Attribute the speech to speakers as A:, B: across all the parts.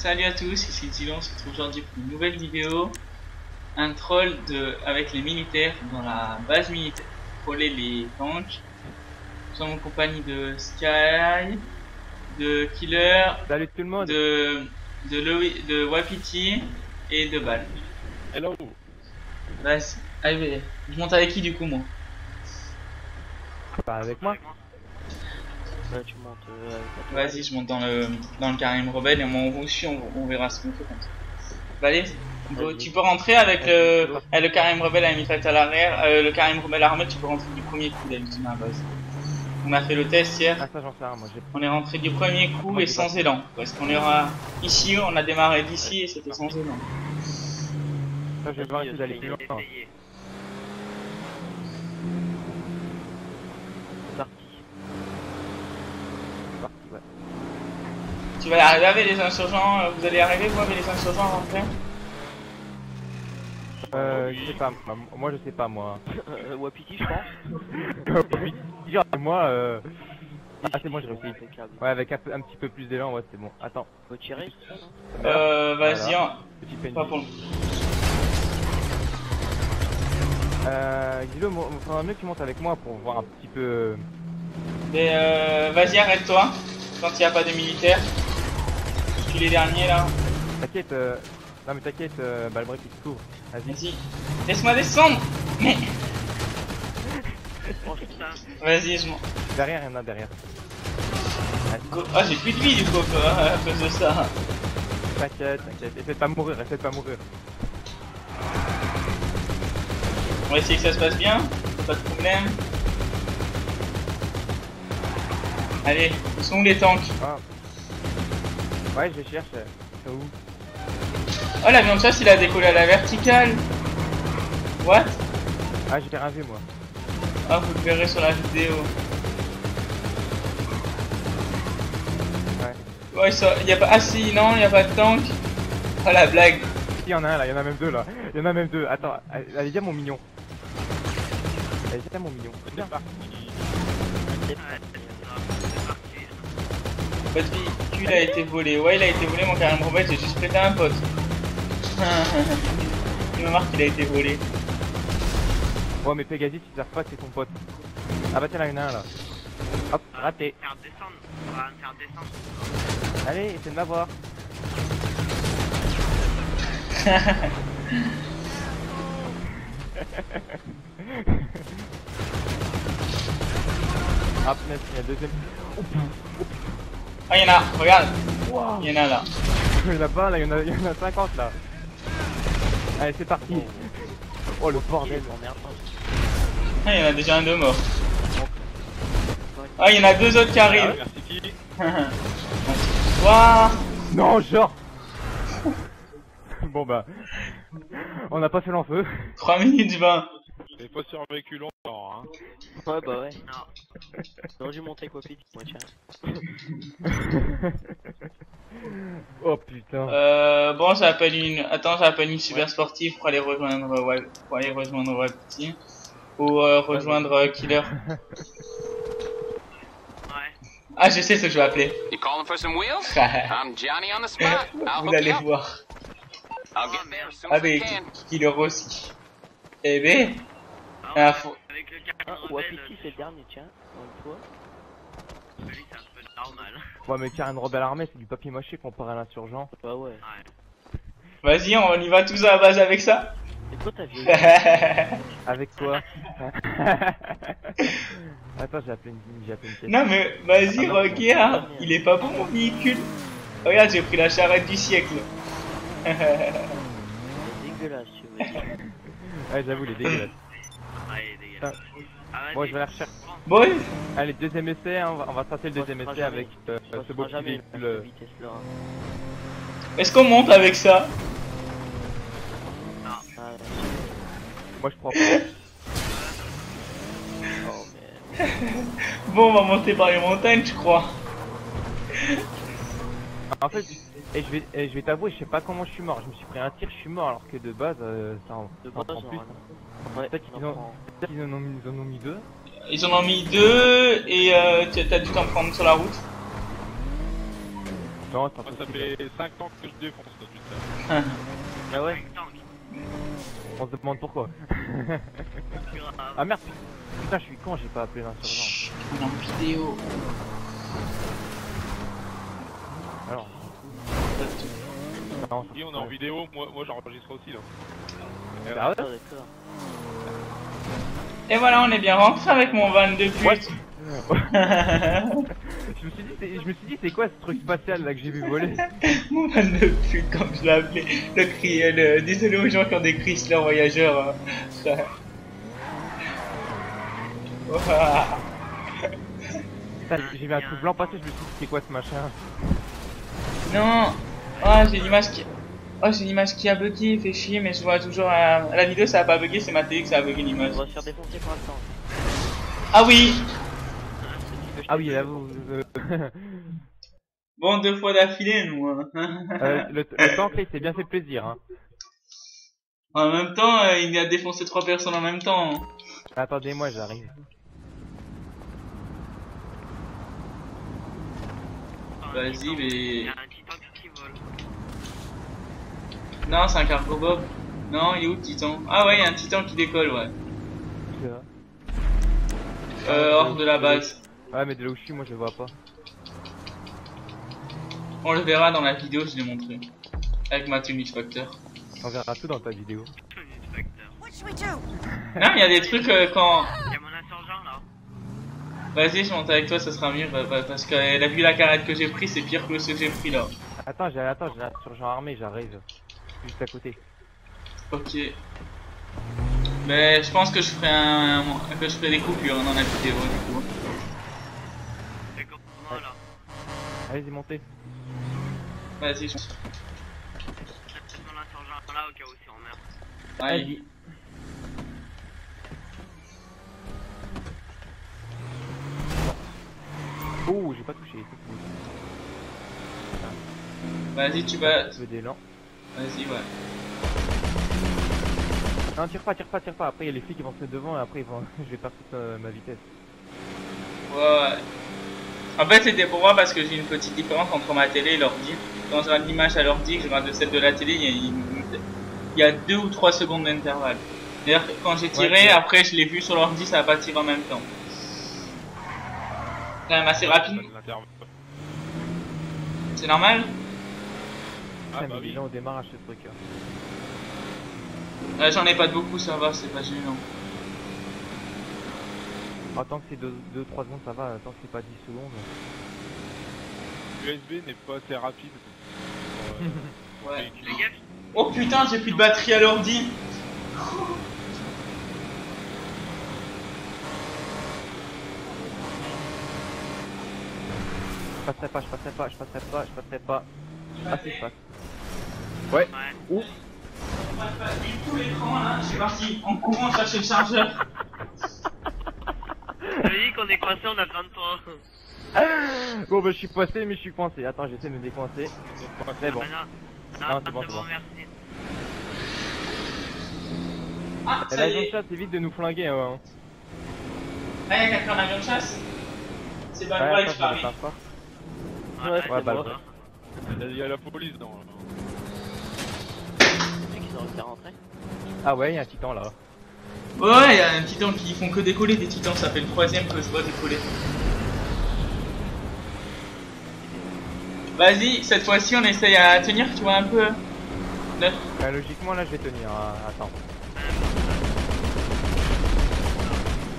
A: Salut à tous, ici Dylan, on se retrouve aujourd'hui pour une nouvelle vidéo. Un troll de, avec les militaires dans la base militaire. Troller les tanks. Nous sommes en compagnie de Sky, de Killer,
B: Salut tout le monde.
A: de, de, Loï- de Wapiti et de Bal.
C: Hello
A: Vas-y, allez, je monte avec qui du coup moi?
B: Pas avec moi.
D: Ouais, tu euh.
A: Vas-y, je monte dans le, dans le Karim Rebelle et on aussi on, on verra ce qu'on fait comme ça. Bah, tu peux rentrer avec le, avec le Karim Rebelle à la mitraillette à l'arrière, euh, le Karim Rebelle armé, tu peux rentrer du premier coup d'habitude à la base. On a fait le test hier,
B: Ah ça j'en sais rien, moi j'ai
A: on est rentré du premier coup et sans élan. Parce qu'on ira ici, on a démarré d'ici et c'était sans élan.
B: ça je vais voir essayer d'aller plus loin.
D: C'est parti.
B: C'est parti, ouais.
A: Tu vas y arriver avec les insurgents, euh, vous allez arriver vous avec les insurgents à rentrer
B: Euh, je sais pas, moi, moi je sais pas moi.
D: Euh, Wapiti, je pense.
B: Dire, moi euh... Ah c'est bon j'ai réussi. Ouais avec un, petit peu plus d'élan, ouais c'est bon. Attends,
D: Faut tirer,
A: Euh, vas-y,
B: Voilà.
A: hein,
B: petit
A: pas pour le...
B: Euh, Guido, il faudra mieux que tu montes avec moi pour voir un petit peu...
A: Mais euh, vas-y, arrête-toi quand il n'y a pas de militaires. Je suis les derniers là.
B: T'inquiète, euh... Non mais t'inquiète, euh... bah le break il se couvre. Vas-y.
A: Vas-y, laisse-moi descendre. Mais
D: Oh
A: vas-y, je m'en.
B: Derrière, il y en a derrière.
A: Go- Ah, j'ai plus de vie du coup à cause de ça.
B: T'inquiète, t'inquiète, essaie de pas mourir, essaie de pas mourir.
A: On va essayer que ça se passe bien. Pas de problème. Allez, où sont les tanks?
B: Ah. Ouais, je cherche. euh, C'est où
A: Oh, l'avion de chasse il a décollé à la verticale. What?
B: Ah, j'ai rien vu moi.
A: Ah, vous le verrez sur la vidéo.
B: Ouais.
A: Ouais, ça, y a pas. Ah, si, non, y a pas de tank. Oh la blague.
B: Si, il y en a un là, il y en a même deux là. Il y en a même deux. Attends, allez, allez viens mon mignon. Allez, viens mon mignon. Viens.
A: Votre véhicule a été volé. Ouais, il a été volé, mon carrément rebelle, j'ai juste pété un pote. il me marque qu'il a été volé.
B: Ouais, mais Pegasus, ils savent pas que c'est ton pote. Ah bah tiens, là, il y en a un là. Hop, raté.
E: faire descendre, on va me faire descendre.
B: Allez, essaie de m'avoir. Ah, punaise, il y a deuxième.
A: Ah, il y en a, regarde. Il y en a là.
B: Il y en a pas là, il y en a, il y en a 50 là. Allez, c'est parti. Oh le bordel.
A: Ah, il y en a déjà un de mort. Ah, il y en a deux autres qui arrivent.
C: Merci qui
A: Waouh
B: Non, genre Bon bah, on n'a pas fait l'enfeu.
A: 3 minutes 20.
C: T'es pas sur un véhicule longtemps, hein
D: Ouais, bah ouais. J'aurais dû monter Wapiti, moi, tiens.
B: oh putain.
A: Euh, bon, j'appelle une. Attends, j'appelle une super sportive pour aller rejoindre. Ouais, pour aller rejoindre Wapiti. Ou euh, rejoindre euh, Killer.
E: Ouais.
A: Ah, je sais ce que je vais appeler.
F: You calling for some wheels?
A: Vous
F: I'm Johnny on the spot. I'll hook
A: allez voir.
F: I'll get there as soon
A: Ah, mais. Killer aussi. Eh ben. Ah, faut-
E: Avec le
D: Ah, Wapiti, c'est le dernier, tiens. Encore une fois.
E: lui c'est un peu normal.
B: Ouais mais Karen Rebelle Armée c'est du papier mâché comparé à l'insurgent.
D: Bah ouais.
A: Vas-y, on y va tous à la base avec ça.
D: Et quoi t'as vu
B: Avec quoi Attends j'ai appelé une, j'ai appelé une
A: non, mais vas-y,
D: Ah
A: regarde.
D: non.
A: Il est pas bon mon véhicule. Regarde, j'ai pris la charrette du siècle.
D: C'est dégueulasse, tu veux.
B: Ouais j'avoue les dégueulasses.
E: Allez, dégueulasse. Ah.
B: Bon je vais la rechercher.
A: bon,
B: Allez deuxième essai, hein, on va, on va tenter le deuxième essai avec euh, ce beau petit
D: jamais
B: véhicule. euh,
A: est-ce qu'on monte avec ça?
D: Ah,
B: Moi je crois pas.
D: oh.
A: Bon, on va monter par les montagnes, je crois.
B: En fait, et je vais, et je vais t'avouer, je sais pas comment je suis mort. Je me suis pris un tir, je suis mort alors que de base, euh, ça en,
D: De
B: en-
D: base,
B: en plus.
D: Ouais,
B: Peut-être qu'ils
D: en
B: ont- en, mis- ils en ont mis deux.
A: Ils en ont mis deux et euh, t'as dû t'en prendre sur la route.
B: Non,
C: Moi, ça fait 5 ans que je défonce putain.
D: Ah ouais
E: tanks.
B: On se demande pourquoi. Ah merde Putain, je suis con, j'ai pas appelé l'insurgent.
A: En vidéo.
B: Alors. Non,
C: Si on est en vidéo, moi, moi j'enregistre aussi là.
B: Ah ouais
D: Ah d'accord.
A: Et voilà, on est bien rentré avec mon van de pute.
B: je me suis dit, c'est- je me suis dit, c'est quoi ce truc spatial là que j'ai vu voler
A: mon van de pute, comme je l'ai appelé. Le cri, euh, le... désolé aux gens qui ont des Chrysler voyageurs. hein.
B: J'ai vu un truc blanc passer, je me suis dit, c'est quoi ce machin
A: Non Oh, j'ai l'image qui... Oh, j'ai l'image qui a bugué, fait chier, mais je vois toujours... euh, La vidéo, ça a pas bugué, c'est ma télé que ça a bugué l'image.
D: On va se faire défoncer pour l'instant.
A: Ah oui
B: Ah oui, là, vous...
A: Bon, deux fois d'affilée, nous. hein.
B: euh, le, le là, il s'est bien fait plaisir. Hein.
A: En même temps, euh, il a défoncé trois personnes en même temps.
B: Attendez-moi, j'arrive.
A: Vas-y, mais...
E: Il y a un titan qui vole.
A: Non, c'est un cargo bob. Non, il est où le titan? Ah ouais, il y a un titan qui décolle, ouais. Euh, hors de la base.
B: Ouais, mais de là où je suis, moi je le vois pas.
A: On le verra dans la vidéo, je l'ai montré. Avec ma tenue facteur.
B: On verra tout dans ta vidéo.
E: Tout le facteur.
G: What should we do?
A: Non, il y a des trucs euh, quand...
E: Il y a mon insurgent là.
A: Vas-y, je monte avec toi, ça sera mieux, bah, bah, parce qu'elle a vu la carrette que j'ai pris, c'est pire que ce que j'ai pris là.
B: Attends, j'ai attends, j'ai un surgent armé, j'arrive. Juste à côté.
A: Ok. Mais je pense que je ferai un... que je ferai des coupures dans la vidéo du coup.
E: C'est moi là.
B: Allez-y, montez.
A: Vas-y, je...
E: C'est là au cas où si on meurt.
A: Allez.
B: Oh, j'ai pas touché. c'est.
A: Vas-y, tu vas...
B: Un peu d'élan.
A: Vas-y, ouais.
B: Non, tire pas, tire pas, tire pas. Après, il y a les flics qui vont se mettre devant et après, ils vont... je vais perdre toute euh, ma vitesse.
A: Ouais, ouais. En fait, c'était pour moi parce que j'ai une petite différence entre ma télé et l'ordi. Quand je regarde l'image à l'ordi, que je regarde celle de la télé, il y a, une- il y a deux ou trois secondes d'intervalle. D'ailleurs, quand j'ai tiré,
B: Ouais, ouais.
A: après je l'ai vu sur l'ordi, ça a pas tiré en même temps. Quand même assez rapide. C'est normal?
C: Ah bah oui.
B: là au démarrage ce truc. hein.
A: J'en ai pas de beaucoup, ça va, c'est pas gênant.
B: Ah, tant que c'est 2-3 secondes, ça va. Tant que c'est pas 10 secondes.
C: L'USB n'est pas assez rapide. euh,
A: Ouais.
E: Les gars,
A: Oh putain, j'ai plus de batterie à l'ordi
B: Je passerai pas, je passerai pas, je passerai pas, je passerai pas. Ah, je passe.
E: ouais.
A: On va pas tout l'écran là, je suis parti en courant chercher le chargeur.
E: Je dis qu'on est coincé, on a besoin de toi.
B: Bon, bah, je suis passé, mais je suis coincé. Attends, j'essaie de me décoincer. C'est bon.
E: Ah, non,
B: Non,
E: non,
B: c'est bon, c'est bon.
E: merci.
A: Ah,
B: ont
A: est.
B: chasse, évite de nous flinguer, ouais. hein.
A: Ah, y'a quelqu'un en avion de chasse? C'est pas
B: Ouais,
A: vrai
B: ça,
A: que
B: je pas.
E: Ouais,
D: Ouais,
B: Ouais, bah,
E: bon.
B: le-
C: Il y a- il y a la police dans.
D: Mecs ils ont réussi à rentrer.
B: Ah ouais, il y a un titan là.
A: Ouais, y'a un titan qui font que décoller des titans, ça fait le troisième que je vois décoller. Vas-y, cette fois-ci on essaye à tenir, tu vois un peu. Neuf.
B: Euh, logiquement, là, je vais tenir. hein. Attends.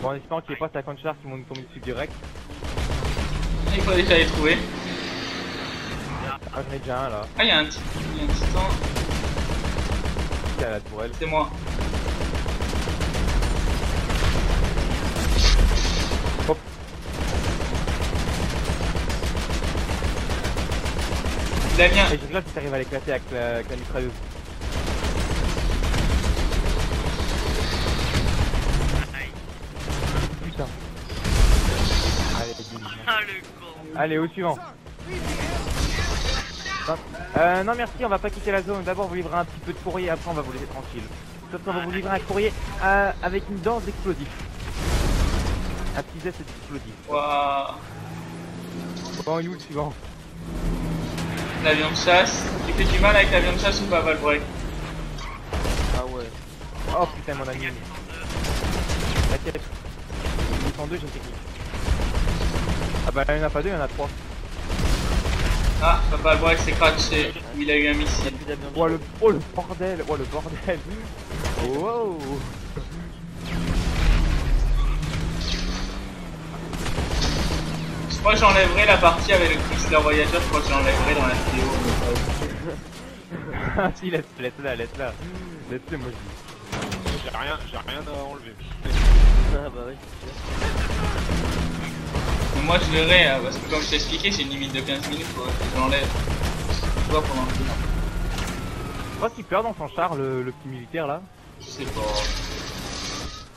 B: Bon, en espérant qu'il n'y ait pas 50 chars qui vont nous tomber dessus direct.
A: Il faut déjà les trouver.
B: Ah, j'en ai déjà un là.
A: Ah, y'a un, ti- y a un titan,
B: Qui est à la tourelle.
A: c'est moi.
B: Hop.
A: Damien,
B: Et je rigole si t'arrives à l'éclater avec la, avec la mitrailleuse.
E: Aïe.
B: Putain. Allez.
E: Ah le con.
B: Allez, au suivant. Euh, non merci, on va pas quitter la zone. D'abord, vous livrer un petit peu de courrier, après on va vous laisser tranquille. Sauf qu'on va vous livrer un courrier euh, avec une danse d'explosif. Un petit zeste d'explosif.
A: waouh.
B: Bon, il est où le suivant?
A: L'avion de chasse. Tu fais du mal avec l'avion de chasse ou pas, Valbreak
D: Ah ouais.
B: Oh putain, mon ami. T'inquiète. 102, j'ai une technique. Ah bah, il y en a pas deux, il y en a trois.
A: Ah, Papa Valbreak s'est craché. Il a eu un
D: Il y a
A: missile.
B: Oh le, oh le bordel, oh le bordel. Wow.
A: Je crois que j'enlèverai la partie avec le Chrysler Voyager. Je crois que j'enlèverai dans la vidéo.
B: Ah si, laisse, laisse-la, laisse-la. Laisse-le, moi je dis.
C: J'ai rien, j'ai rien à enlever.
D: Ah bah sûr.
A: Mais moi, je verrai, hein, parce que comme je t'ai expliqué, c'est une limite de 15 minutes. Quoi. Je l'enlève. Tu vois pendant le temps.
B: Je crois qu'il perd dans son char, le, le petit militaire là.
A: Je sais pas.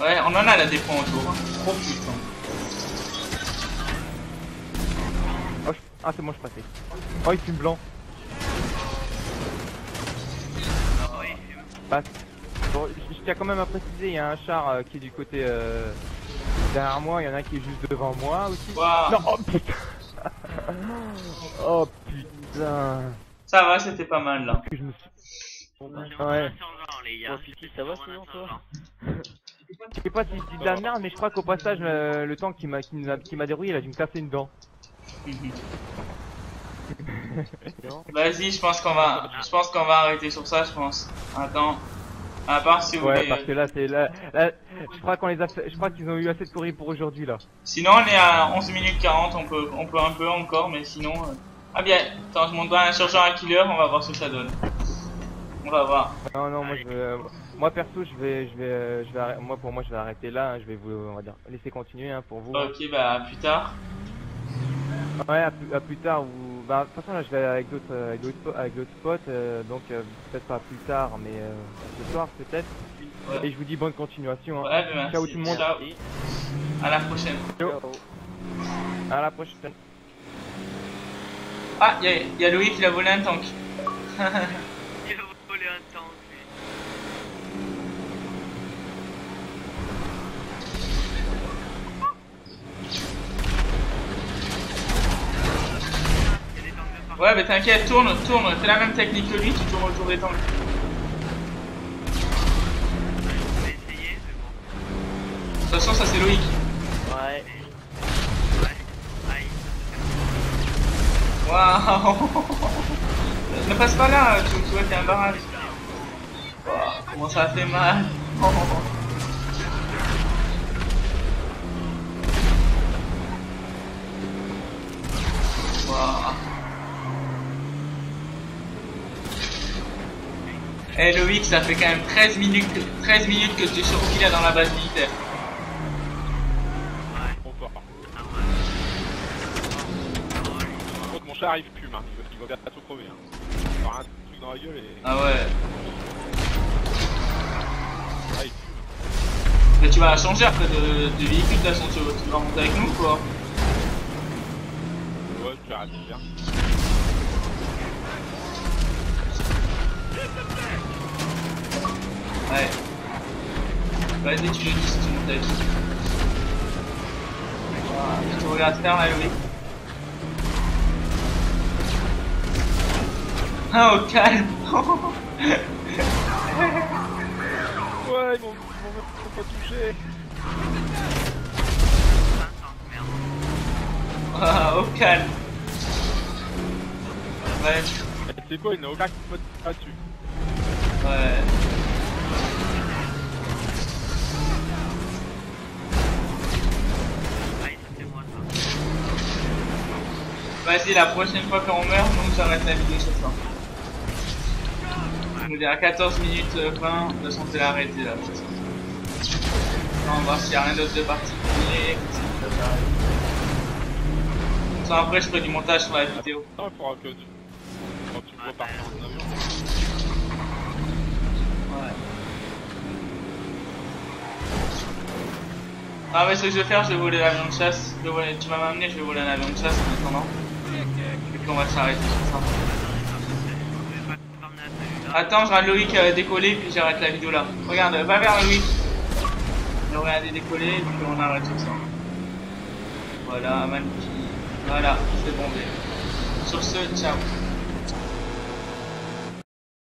A: Ouais, on en a la défense autour. Hein. Trop putain.
B: Oh, je- Ah, c'est moi, je passais. Oh, il fume blanc. Passe. Bon, je je tiens quand même à préciser, il y a un char euh, qui est du côté euh, derrière moi, il y en a un qui est juste devant moi aussi. Non, oh putain Oh putain
A: Ça va, c'était pas mal là.
B: Je me suis... Ouais.
D: ça va sinon toi
B: Je sais pas si je dis de la merde, mais je crois qu'au passage, euh, le tank qui m'a qui m'a qui m'a dérouillé, il a dû me casser une dent.
A: Vas-y, je pense qu'on va, je pense qu'on va arrêter sur ça, je pense. Attends. À part si vous
B: Ouais,
A: voulez.
B: parce que là, c'est là, là, je crois qu'on les a fait, je crois qu'ils ont eu assez de courrier pour aujourd'hui là.
A: Sinon, on est à 11 minutes 40, on peut, on peut un peu encore, mais sinon. euh, Ah bien, attends, je monte pas un chargeur à killer, on va voir ce que ça donne. On va voir.
B: Non, non, moi je vais, euh, moi perso, je vais, je vais, euh, je vais, arrêter- moi pour moi, je vais arrêter là. hein, je vais vous, on va dire, laisser continuer hein, pour vous.
A: Ok, bah à plus tard.
B: Ouais, à plus, à plus tard. Ou, bah, de toute façon là, je vais avec d'autres, euh, avec d'autres, spo- avec d'autres spots, euh, donc euh, peut-être pas plus tard, mais euh, ce soir peut-être.
A: Ouais.
B: Et je vous dis bonne continuation. Hein.
A: Ouais, bah, merci.
B: Ciao tout le monde.
A: Ciao. À la prochaine.
B: Ciao. À la prochaine.
A: Ah, y'a y a Louis qui a volé un tank.
E: Il va voler un tank. lui. Il y a des tanks de partout.
A: Ouais, mais t'inquiète, tourne, tourne. Fais la même technique que lui, tu tournes autour des tanks. De toute façon, ça c'est Loïc.
D: Ouais.
A: Waouh Ne passe pas là, tu, tu vois qu'il y a un barrage. Comment ça fait mal Eh Loïc, ça fait quand même 13 minutes, que- 13 minutes que tu es surpris là dans la base militaire.
C: Trop fort.
E: Ah ouais.
C: Contre, mon char il fume, hein. il, va, bientôt crever. Hein. Il va avoir un truc dans la gueule et.
A: Ah ouais.
C: Ah, il fume.
A: Mais tu vas changer après de, de véhicule, de toute façon tu, tu vas monter avec nous quoi.
C: Ouais, vais arrêter de faire.
A: Ouais. Vas-y, tu le dis si tu montes nous. Voilà, tu regardes faire là, oui. Ah, au calme
C: Ouais, ils m'ont pas touché.
A: Ah, Au calme Ouais,
C: Eh, C'est quoi, il n'a aucun qui peut pas dessus.
A: ouais. Vas-y, la prochaine fois qu'on meurt, nous j'arrête la vidéo ce soir. On dit à 14 minutes euh, 20, de toute façon c'est l'arrêter là. On va voir s'il n'y a rien d'autre de particulier. ça, ça. Ça, après je ferai du montage sur la vidéo.
C: Non, il faudra que tu. Quand tu me vois partir en avion.
A: Ouais. Ah ouais, ce que je vais faire, je vais voler l'avion de chasse. Je vais voler- Tu vas m'amener, je vais voler un avion de chasse en attendant. On va s'arrêter sur ça. Attends, je regarde Loïc euh, décoller, puis j'arrête la vidéo là. Regarde, va vers Loïc. Je regarder décoller, puis on arrête tout ça. Voilà, magnifique. Voilà, c'est bon. Sur ce, ciao.